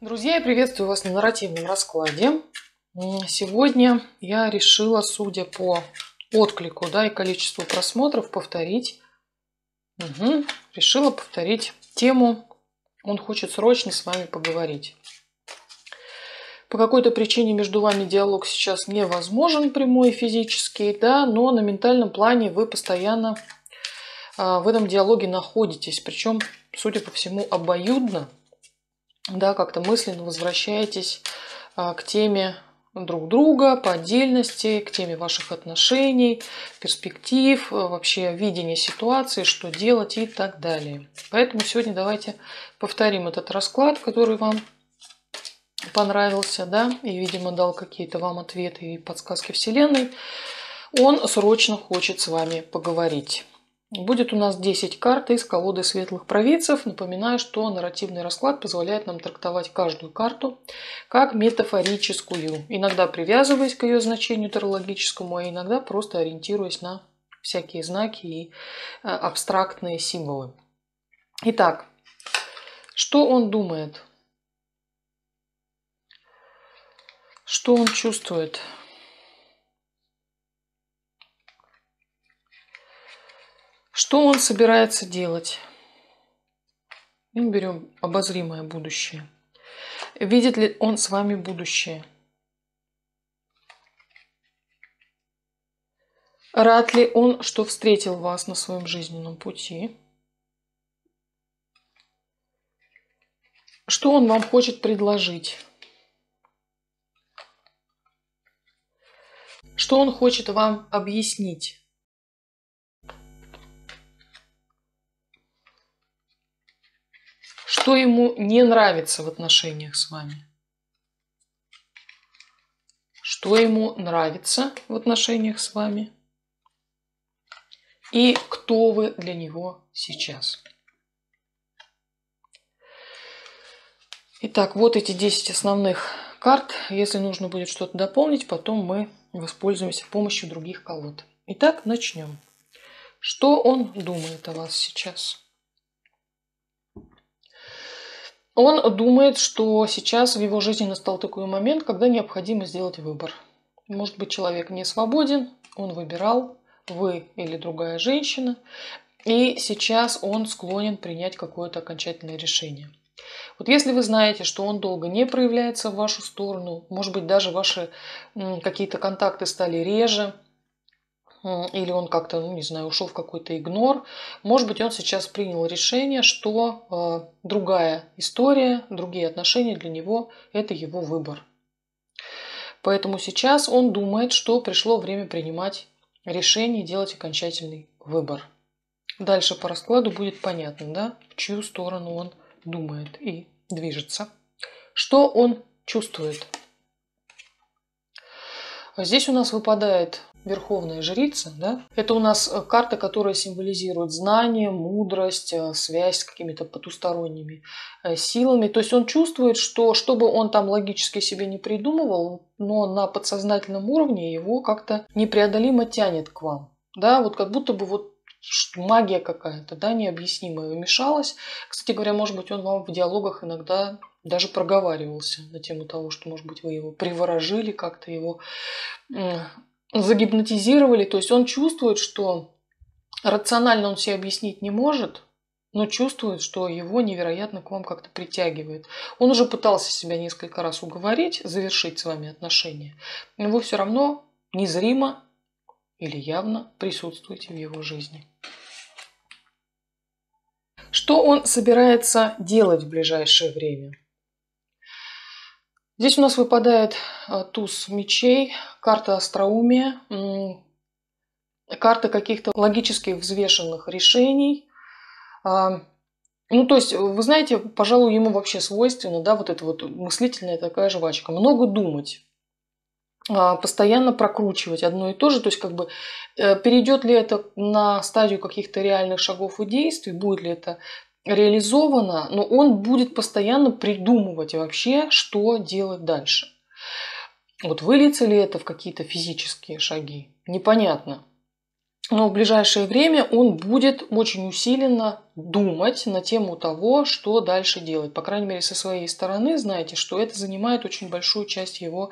Друзья, я приветствую вас на нарративном раскладе. Сегодня я решила, судя по отклику да, и количеству просмотров, повторить. Угу. Решила повторить тему «Он хочет срочно с вами поговорить». По какой-то причине между вами диалог сейчас невозможен прямой физический, да, но на ментальном плане вы постоянно а, в этом диалоге находитесь, причем, судя по всему, обоюдно, да, как-то мысленно возвращаетесь а, к теме друг друга по отдельности, к теме ваших отношений, перспектив, а, вообще видения ситуации, что делать и так далее. Поэтому сегодня давайте повторим этот расклад, который вам понравился, да, и, видимо, дал какие-то вам ответы и подсказки Вселенной, он срочно хочет с вами поговорить. Будет у нас 10 карт из колоды светлых провидцев. Напоминаю, что нарративный расклад позволяет нам трактовать каждую карту как метафорическую, иногда привязываясь к ее значению тарологическому, а иногда просто ориентируясь на всякие знаки и э, абстрактные символы. Итак, что он думает? Что он чувствует? Что он собирается делать? Мы берем обозримое будущее. Видит ли он с вами будущее? Рад ли он, что встретил вас на своем жизненном пути? Что он вам хочет предложить? Что он хочет вам объяснить? Что ему не нравится в отношениях с вами? Что ему нравится в отношениях с вами? И кто вы для него сейчас? Итак, вот эти 10 основных карт. Если нужно будет что-то дополнить, потом мы воспользуемся помощью других колод. Итак, начнем. Что он думает о вас сейчас? Он думает, что сейчас в его жизни настал такой момент, когда необходимо сделать выбор. Может быть, человек не свободен, он выбирал, вы или другая женщина, и сейчас он склонен принять какое-то окончательное решение. Вот если вы знаете, что он долго не проявляется в вашу сторону, может быть, даже ваши какие-то контакты стали реже, или он как-то, ну не знаю, ушел в какой-то игнор, может быть, он сейчас принял решение, что э, другая история, другие отношения для него – это его выбор. Поэтому сейчас он думает, что пришло время принимать решение, делать окончательный выбор. Дальше по раскладу будет понятно, да, в чью сторону он думает и движется. Что он чувствует? Здесь у нас выпадает Верховная жрица, да, это у нас э, карта, которая символизирует знание, мудрость, э, связь с какими-то потусторонними э, силами. То есть он чувствует, что что бы он там логически себе не придумывал, но на подсознательном уровне его как-то непреодолимо тянет к вам. Да, вот как будто бы вот магия какая-то, да, необъяснимая вмешалась. Кстати говоря, может быть, он вам в диалогах иногда даже проговаривался на тему того, что, может быть, вы его приворожили, как-то его загипнотизировали. То есть он чувствует, что рационально он себе объяснить не может, но чувствует, что его невероятно к вам как-то притягивает. Он уже пытался себя несколько раз уговорить, завершить с вами отношения, но вы все равно незримо или явно присутствуете в его жизни. Что он собирается делать в ближайшее время? Здесь у нас выпадает а, туз мечей, карта остроумия, карта каких-то логических взвешенных решений. А, ну, то есть, вы знаете, пожалуй, ему вообще свойственно, да, вот эта вот мыслительная такая жвачка. Много думать, а, постоянно прокручивать одно и то же, то есть как бы э, перейдет ли это на стадию каких-то реальных шагов и действий, будет ли это реализовано, но он будет постоянно придумывать вообще, что делать дальше. Вот выльется ли это в какие-то физические шаги, непонятно. но в ближайшее время он будет очень усиленно думать на тему того, что дальше делать. По крайней мере, со своей стороны знаете, что это занимает очень большую часть его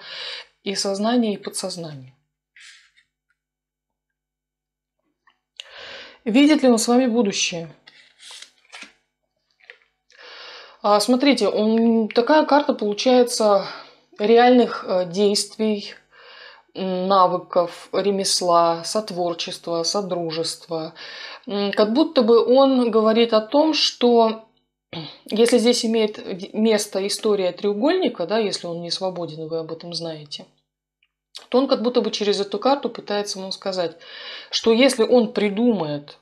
и сознания, и подсознания. Видит ли он с вами будущее? Смотрите, он, такая карта получается реальных э, действий, навыков, ремесла, сотворчества, содружества. Как будто бы он говорит о том, что если здесь имеет место история треугольника, да, если он не свободен, вы об этом знаете, то он как будто бы через эту карту пытается ему сказать, что если он придумает,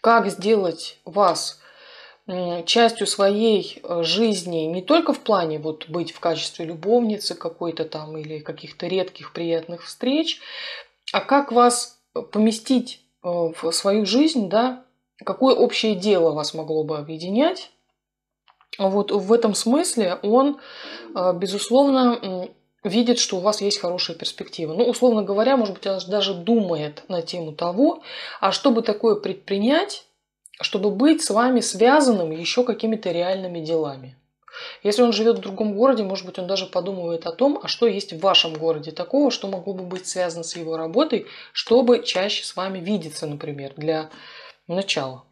как сделать вас частью своей э, жизни не только в плане вот быть в качестве любовницы какой-то там или каких-то редких приятных встреч, а как вас поместить э, в свою жизнь, да, какое общее дело вас могло бы объединять. Вот в этом смысле он, э, безусловно, видит, что у вас есть хорошая перспектива. Ну, условно говоря, может быть, он даже думает на тему того, а чтобы такое предпринять, чтобы быть с вами связанным еще какими-то реальными делами. Если он живет в другом городе, может быть, он даже подумывает о том, а что есть в вашем городе такого, что могло бы быть связано с его работой, чтобы чаще с вами видеться, например, для начала.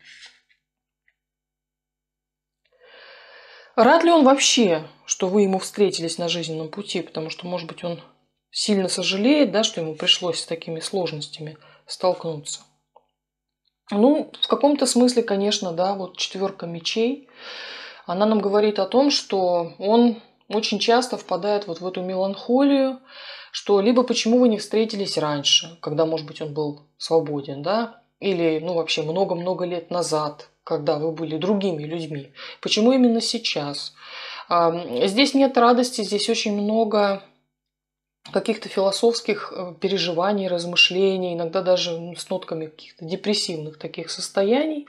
Рад ли он вообще, что вы ему встретились на жизненном пути, потому что, может быть, он сильно сожалеет, да, что ему пришлось с такими сложностями столкнуться. Ну, в каком-то смысле, конечно, да, вот четверка мечей, она нам говорит о том, что он очень часто впадает вот в эту меланхолию, что либо почему вы не встретились раньше, когда, может быть, он был свободен, да, или, ну, вообще много-много лет назад, когда вы были другими людьми. Почему именно сейчас? Здесь нет радости, здесь очень много каких-то философских э, переживаний, размышлений, иногда даже с нотками каких-то депрессивных таких состояний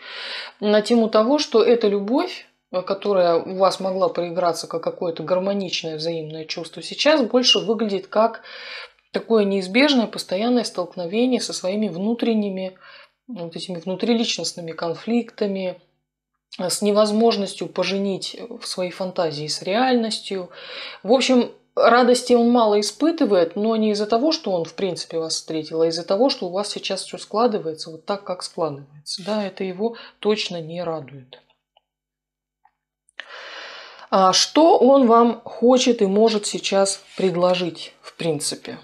на тему того, что эта любовь, э, которая у вас могла проиграться как какое-то гармоничное взаимное чувство, сейчас больше выглядит как такое неизбежное постоянное столкновение со своими внутренними вот этими внутриличностными конфликтами, э, с невозможностью поженить в своей фантазии с реальностью. В общем, радости он мало испытывает, но не из-за того, что он в принципе вас встретил, а из-за того, что у вас сейчас все складывается вот так, как складывается. Да, это его точно не радует. А что он вам хочет и может сейчас предложить, в принципе?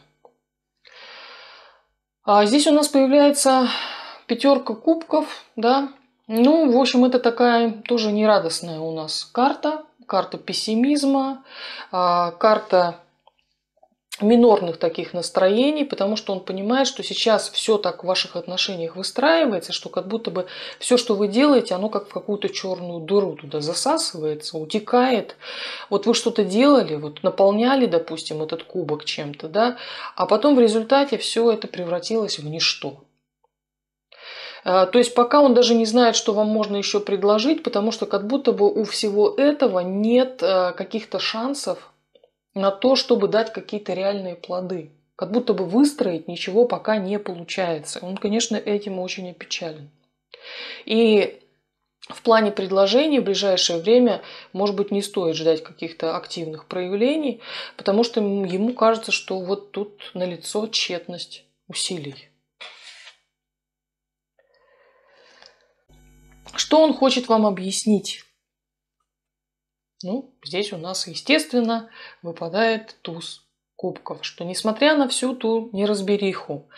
А здесь у нас появляется пятерка кубков, да. Ну, в общем, это такая тоже нерадостная у нас карта карта пессимизма, а, карта минорных таких настроений, потому что он понимает, что сейчас все так в ваших отношениях выстраивается, что как будто бы все, что вы делаете, оно как в какую-то черную дыру туда засасывается, утекает. Вот вы что-то делали, вот наполняли, допустим, этот кубок чем-то, да, а потом в результате все это превратилось в ничто. А, то есть пока он даже не знает, что вам можно еще предложить, потому что как будто бы у всего этого нет а, каких-то шансов на то, чтобы дать какие-то реальные плоды. Как будто бы выстроить ничего пока не получается. Он, конечно, этим очень опечален. И в плане предложений в ближайшее время, может быть, не стоит ждать каких-то активных проявлений, потому что ему кажется, что вот тут налицо тщетность усилий. Что он хочет вам объяснить? Ну, здесь у нас, естественно, выпадает туз кубков, что несмотря на всю ту неразбериху,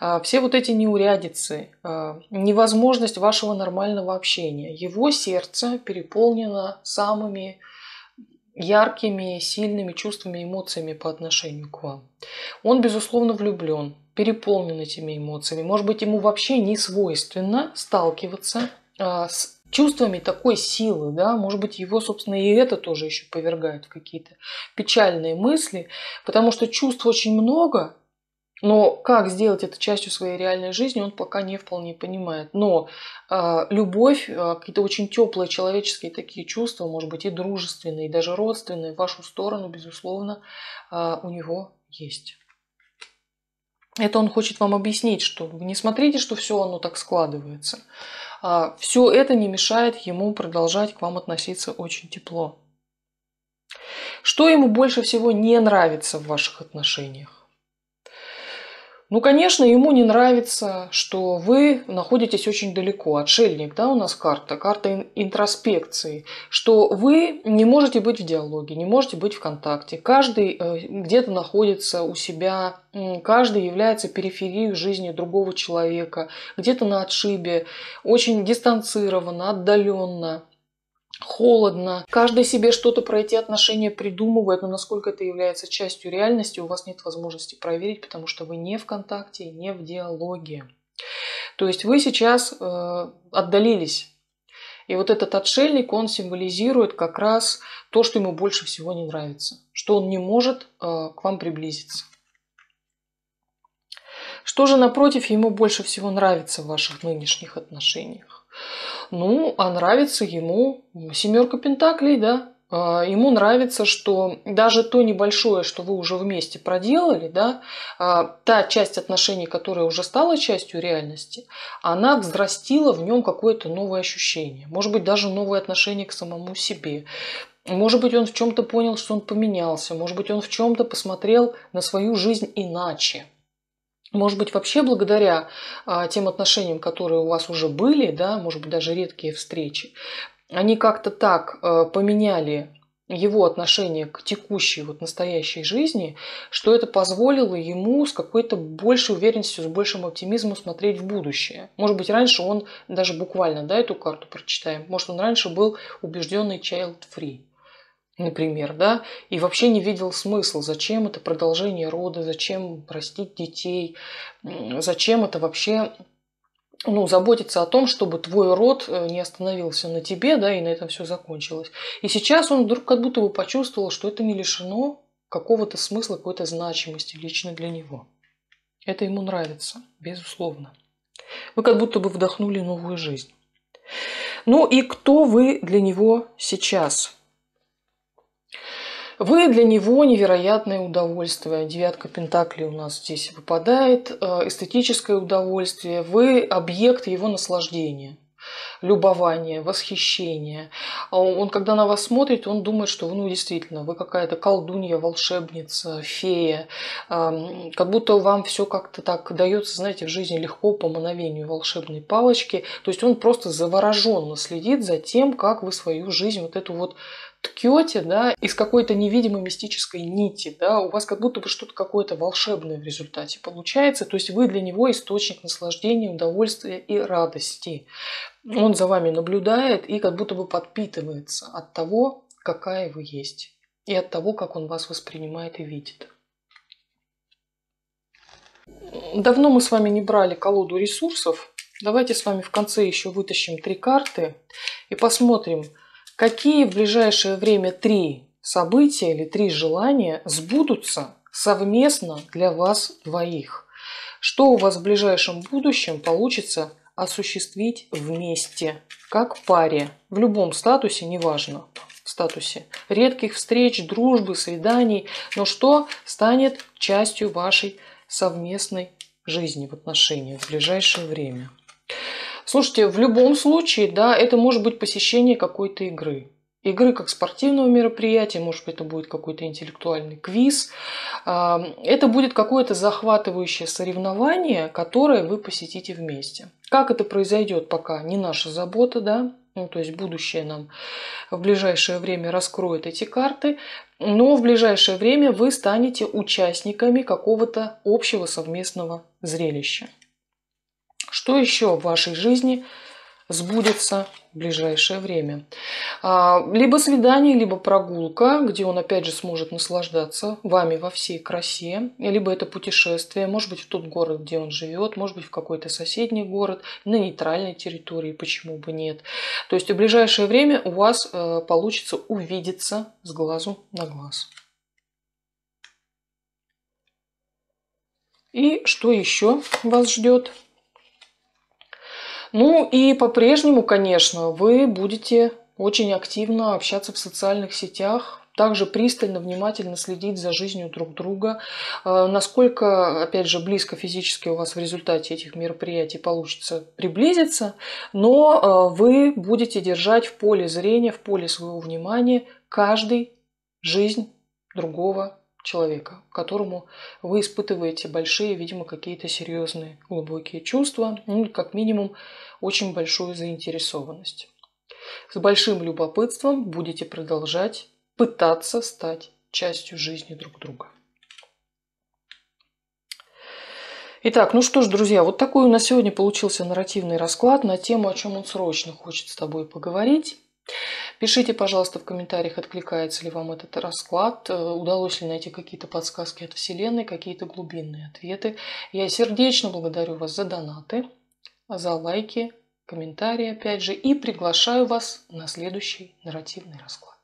а, все вот эти неурядицы, а, невозможность вашего нормального общения, его сердце переполнено самыми яркими, сильными чувствами, эмоциями по отношению к вам. Он, безусловно, влюблен, переполнен этими эмоциями. Может быть, ему вообще не свойственно сталкиваться с чувствами такой силы, да, может быть, его, собственно, и это тоже еще повергает в какие-то печальные мысли, потому что чувств очень много, но как сделать это частью своей реальной жизни, он пока не вполне понимает. Но э, любовь, э, какие-то очень теплые человеческие такие чувства, может быть, и дружественные, и даже родственные в вашу сторону, безусловно, э, у него есть. Это он хочет вам объяснить, что не смотрите, что все оно так складывается. А все это не мешает ему продолжать к вам относиться очень тепло. Что ему больше всего не нравится в ваших отношениях? Ну, конечно, ему не нравится, что вы находитесь очень далеко. Отшельник, да, у нас карта, карта интроспекции. Что вы не можете быть в диалоге, не можете быть в контакте. Каждый э, где-то находится у себя, каждый является периферией жизни другого человека, где-то на отшибе, очень дистанцированно, отдаленно холодно. Каждый себе что-то про эти отношения придумывает, но насколько это является частью реальности, у вас нет возможности проверить, потому что вы не в контакте, не в диалоге. То есть вы сейчас э, отдалились. И вот этот отшельник, он символизирует как раз то, что ему больше всего не нравится, что он не может э, к вам приблизиться. Что же, напротив, ему больше всего нравится в ваших нынешних отношениях? Ну, а нравится ему семерка пентаклей, да, а, ему нравится, что даже то небольшое, что вы уже вместе проделали, да, а, та часть отношений, которая уже стала частью реальности, она взрастила в нем какое-то новое ощущение. Может быть, даже новое отношение к самому себе. Может быть, он в чем-то понял, что он поменялся. Может быть, он в чем-то посмотрел на свою жизнь иначе. Может быть, вообще благодаря а, тем отношениям, которые у вас уже были, да, может быть, даже редкие встречи, они как-то так а, поменяли его отношение к текущей, вот настоящей жизни, что это позволило ему с какой-то большей уверенностью, с большим оптимизмом смотреть в будущее. Может быть, раньше он, даже буквально, да, эту карту прочитаем, может, он раньше был убежденный child-free например, да, и вообще не видел смысл, зачем это продолжение рода, зачем простить детей, зачем это вообще ну, заботиться о том, чтобы твой род э, не остановился на тебе, да, и на этом все закончилось. И сейчас он вдруг как будто бы почувствовал, что это не лишено какого-то смысла, какой-то значимости лично для него. Это ему нравится, безусловно. Вы как будто бы вдохнули новую жизнь. Ну и кто вы для него сейчас? Вы для него невероятное удовольствие. Девятка Пентаклей у нас здесь выпадает. Э, эстетическое удовольствие. Вы объект его наслаждения любования, восхищения. А он, когда на вас смотрит, он думает, что вы, ну, действительно, вы какая-то колдунья, волшебница, фея. Как будто вам все как-то так дается, знаете, в жизни легко по мановению волшебной палочки. То есть он просто завороженно следит за тем, как вы свою жизнь вот эту вот ткете, да, из какой-то невидимой мистической нити, да, у вас как будто бы что-то какое-то волшебное в результате получается, то есть вы для него источник наслаждения, удовольствия и радости. Он за вами наблюдает и как будто бы подпитывается от того, какая вы есть, и от того, как он вас воспринимает и видит. Давно мы с вами не брали колоду ресурсов. Давайте с вами в конце еще вытащим три карты и посмотрим, Какие в ближайшее время три события или три желания сбудутся совместно для вас двоих? Что у вас в ближайшем будущем получится осуществить вместе, как паре, в любом статусе, неважно, в статусе редких встреч, дружбы, свиданий, но что станет частью вашей совместной жизни в отношениях в ближайшее время. Слушайте, в любом случае, да, это может быть посещение какой-то игры. Игры как спортивного мероприятия, может быть, это будет какой-то интеллектуальный квиз. А, это будет какое-то захватывающее соревнование, которое вы посетите вместе. Как это произойдет, пока не наша забота, да, ну, то есть будущее нам в ближайшее время раскроет эти карты, но в ближайшее время вы станете участниками какого-то общего совместного зрелища. Что еще в вашей жизни сбудется в ближайшее время? А, либо свидание, либо прогулка, где он опять же сможет наслаждаться вами во всей красе. Либо это путешествие, может быть в тот город, где он живет, может быть в какой-то соседний город, на нейтральной территории, почему бы нет. То есть в ближайшее время у вас э, получится увидеться с глазу на глаз. И что еще вас ждет? Ну и по-прежнему, конечно, вы будете очень активно общаться в социальных сетях, также пристально, внимательно следить за жизнью друг друга. Э, насколько, опять же, близко физически у вас в результате этих мероприятий получится приблизиться, но э, вы будете держать в поле зрения, в поле своего внимания каждый жизнь другого человека, которому вы испытываете большие, видимо, какие-то серьезные, глубокие чувства, ну, как минимум, очень большую заинтересованность. С большим любопытством будете продолжать пытаться стать частью жизни друг друга. Итак, ну что ж, друзья, вот такой у нас сегодня получился нарративный расклад на тему, о чем он срочно хочет с тобой поговорить. Пишите, пожалуйста, в комментариях, откликается ли вам этот расклад, э, удалось ли найти какие-то подсказки от Вселенной, какие-то глубинные ответы. Я сердечно благодарю вас за донаты, за лайки, комментарии, опять же, и приглашаю вас на следующий нарративный расклад.